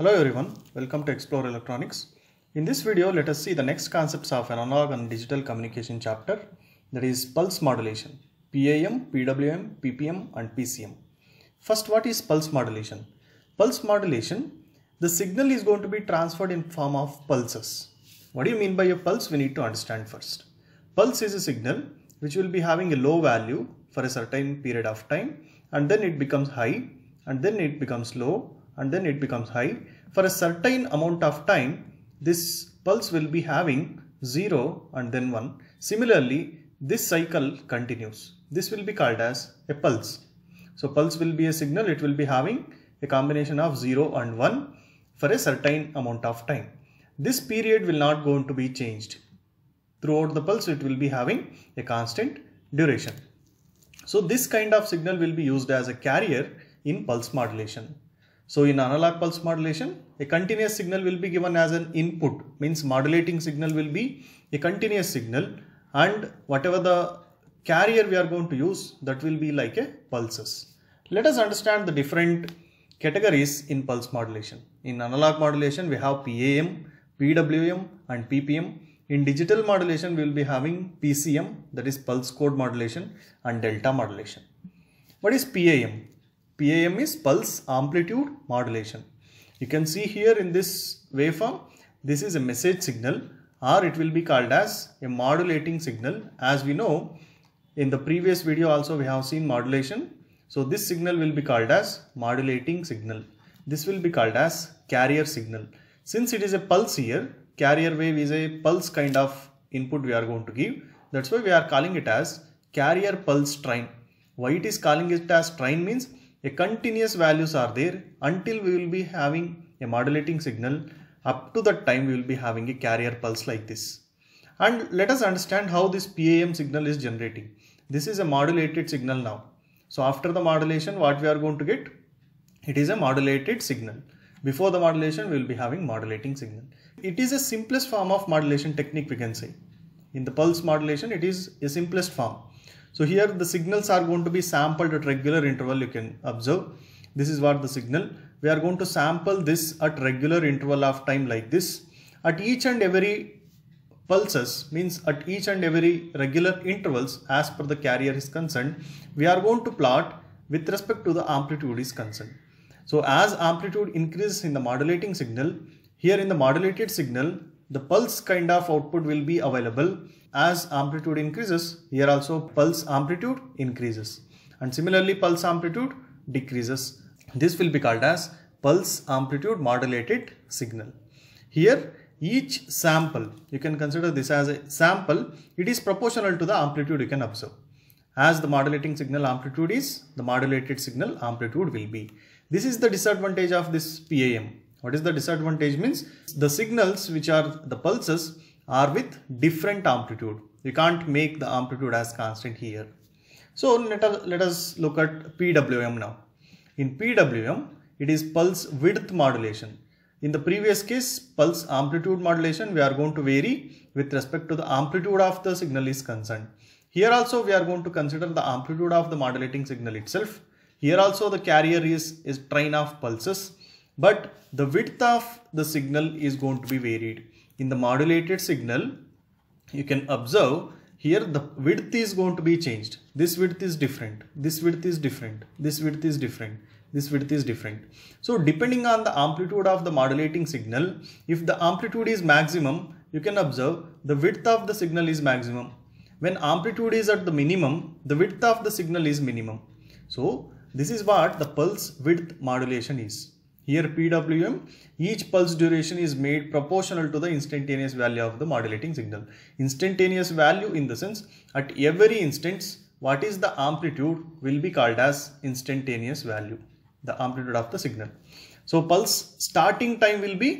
Hello everyone, welcome to Explore Electronics. In this video, let us see the next concepts of analog and digital communication chapter that is pulse modulation, PAM, PWM, PPM and PCM. First, what is pulse modulation? Pulse modulation, the signal is going to be transferred in form of pulses. What do you mean by a pulse? We need to understand first. Pulse is a signal which will be having a low value for a certain period of time and then it becomes high and then it becomes low and then it becomes high. For a certain amount of time, this pulse will be having 0 and then 1. Similarly, this cycle continues. This will be called as a pulse. So pulse will be a signal, it will be having a combination of 0 and 1 for a certain amount of time. This period will not going to be changed. Throughout the pulse, it will be having a constant duration. So this kind of signal will be used as a carrier in pulse modulation. So in analog pulse modulation, a continuous signal will be given as an input, means modulating signal will be a continuous signal and whatever the carrier we are going to use, that will be like a pulses. Let us understand the different categories in pulse modulation. In analog modulation, we have PAM, PWM and PPM. In digital modulation, we will be having PCM, that is pulse code modulation and delta modulation. What is PAM? PAM is pulse amplitude modulation. You can see here in this waveform, this is a message signal or it will be called as a modulating signal. As we know, in the previous video also we have seen modulation. So this signal will be called as modulating signal. This will be called as carrier signal. Since it is a pulse here, carrier wave is a pulse kind of input we are going to give. That's why we are calling it as carrier pulse train. Why it is calling it as train means a continuous values are there until we will be having a modulating signal up to that time we will be having a carrier pulse like this. And let us understand how this PAM signal is generating. This is a modulated signal now. So after the modulation what we are going to get? It is a modulated signal. Before the modulation we will be having modulating signal. It is a simplest form of modulation technique we can say. In the pulse modulation it is a simplest form. So here the signals are going to be sampled at regular interval you can observe. This is what the signal. We are going to sample this at regular interval of time like this. At each and every pulses means at each and every regular intervals as per the carrier is concerned. We are going to plot with respect to the amplitude is concerned. So as amplitude increases in the modulating signal, here in the modulated signal, the pulse kind of output will be available. As amplitude increases here also pulse amplitude increases. And similarly pulse amplitude decreases. This will be called as pulse amplitude modulated signal. Here each sample you can consider this as a sample it is proportional to the amplitude you can observe. As the modulating signal amplitude is the modulated signal amplitude will be. This is the disadvantage of this PAM what is the disadvantage means the signals which are the pulses are with different amplitude. We can't make the amplitude as constant here. So let us, let us look at PWM now. In PWM, it is pulse width modulation. In the previous case, pulse amplitude modulation, we are going to vary with respect to the amplitude of the signal is concerned. Here also we are going to consider the amplitude of the modulating signal itself. Here also the carrier is, is train of pulses, but the width of the signal is going to be varied in the modulated signal, you can observe here the width is going to be changed. This width is different. This width is different. This width is different. This width is different. So depending on the amplitude of the modulating signal, if the amplitude is maximum, you can observe the width of the signal is maximum. When amplitude is at the minimum, the width of the signal is minimum. So this is what the pulse width modulation is. Here PWM, each pulse duration is made proportional to the instantaneous value of the modulating signal. Instantaneous value in the sense at every instance what is the amplitude will be called as instantaneous value, the amplitude of the signal. So pulse starting time will be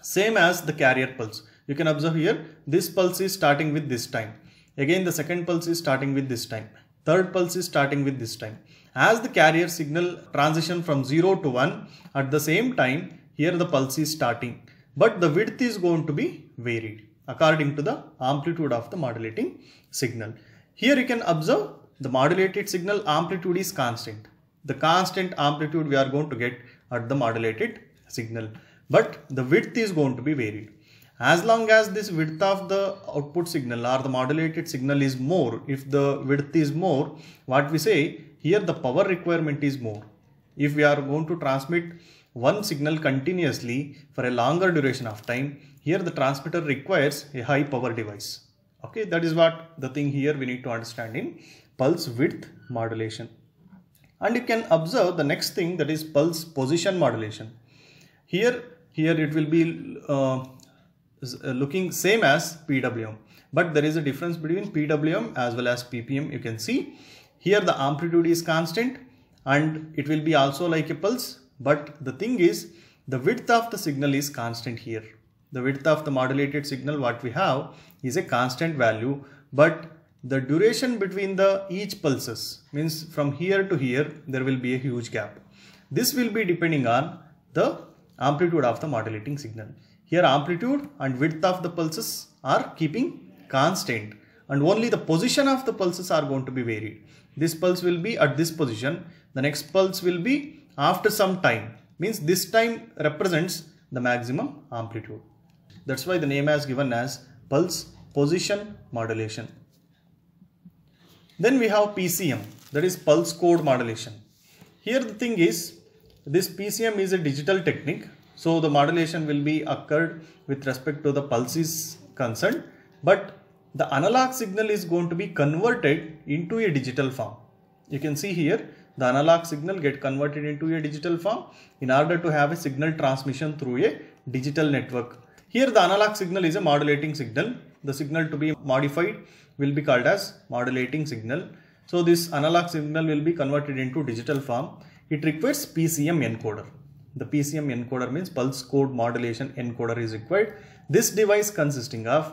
same as the carrier pulse. You can observe here this pulse is starting with this time. Again the second pulse is starting with this time. Third pulse is starting with this time as the carrier signal transition from 0 to 1 at the same time here the pulse is starting but the width is going to be varied according to the amplitude of the modulating signal. Here you can observe the modulated signal amplitude is constant. The constant amplitude we are going to get at the modulated signal but the width is going to be varied as long as this width of the output signal or the modulated signal is more if the width is more what we say here the power requirement is more. If we are going to transmit one signal continuously for a longer duration of time here the transmitter requires a high power device. Okay that is what the thing here we need to understand in pulse width modulation. And you can observe the next thing that is pulse position modulation. Here here it will be uh, Uh, looking same as PWM but there is a difference between PWM as well as PPM you can see. Here the amplitude is constant and it will be also like a pulse. But the thing is the width of the signal is constant here. The width of the modulated signal what we have is a constant value. But the duration between the each pulses means from here to here there will be a huge gap. This will be depending on the amplitude of the modulating signal here amplitude and width of the pulses are keeping constant and only the position of the pulses are going to be varied. This pulse will be at this position. The next pulse will be after some time. Means this time represents the maximum amplitude. That's why the name has given as pulse position modulation. Then we have PCM that is pulse code modulation. Here the thing is this PCM is a digital technique so the modulation will be occurred with respect to the pulses concerned, but the analog signal is going to be converted into a digital form. You can see here the analog signal get converted into a digital form in order to have a signal transmission through a digital network. Here the analog signal is a modulating signal. The signal to be modified will be called as modulating signal. So this analog signal will be converted into digital form. It requires PCM encoder. The PCM encoder means pulse code modulation encoder is required. This device consisting of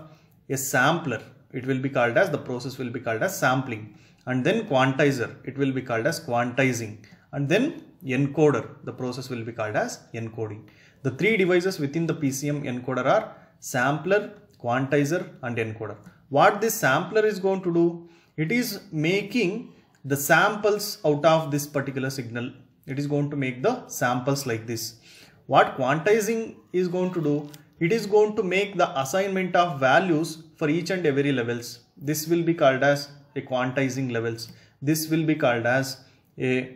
a sampler. It will be called as the process will be called as sampling and then quantizer. It will be called as quantizing and then encoder. The process will be called as encoding. The three devices within the PCM encoder are sampler, quantizer and encoder. What this sampler is going to do? It is making the samples out of this particular signal it is going to make the samples like this. What quantizing is going to do, it is going to make the assignment of values for each and every levels. This will be called as a quantizing levels. This will be called as a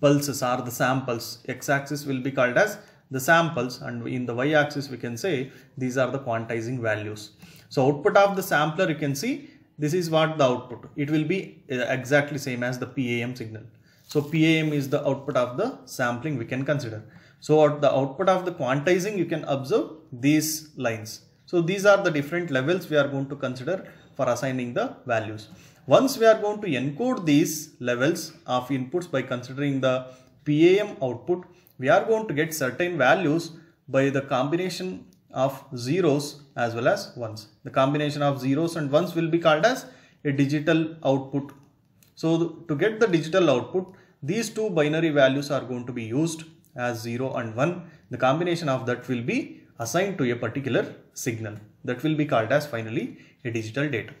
pulses or the samples. X-axis will be called as the samples and in the y-axis we can say these are the quantizing values. So output of the sampler you can see this is what the output. It will be uh, exactly same as the PAM signal. So PAM is the output of the sampling we can consider. So at the output of the quantizing you can observe these lines. So these are the different levels we are going to consider for assigning the values. Once we are going to encode these levels of inputs by considering the PAM output, we are going to get certain values by the combination of zeros as well as ones. The combination of zeros and ones will be called as a digital output so to get the digital output, these two binary values are going to be used as 0 and 1. The combination of that will be assigned to a particular signal. That will be called as finally a digital data.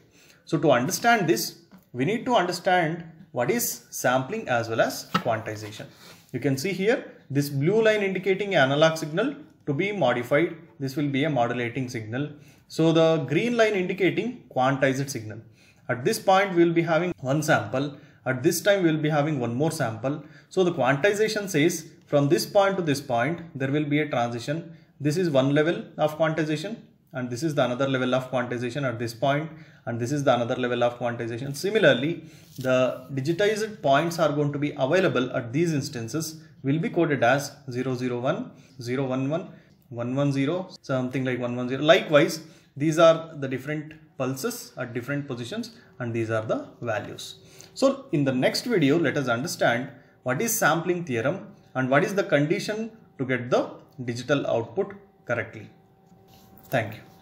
So to understand this, we need to understand what is sampling as well as quantization. You can see here this blue line indicating analog signal to be modified. This will be a modulating signal. So the green line indicating quantized signal. At this point, we will be having one sample. At this time, we will be having one more sample. So the quantization says from this point to this point, there will be a transition. This is one level of quantization and this is the another level of quantization at this point and this is the another level of quantization. Similarly, the digitized points are going to be available at these instances will be coded as 001, 011, 110, something like 110. Likewise, these are the different pulses at different positions and these are the values. So in the next video, let us understand what is sampling theorem and what is the condition to get the digital output correctly. Thank you.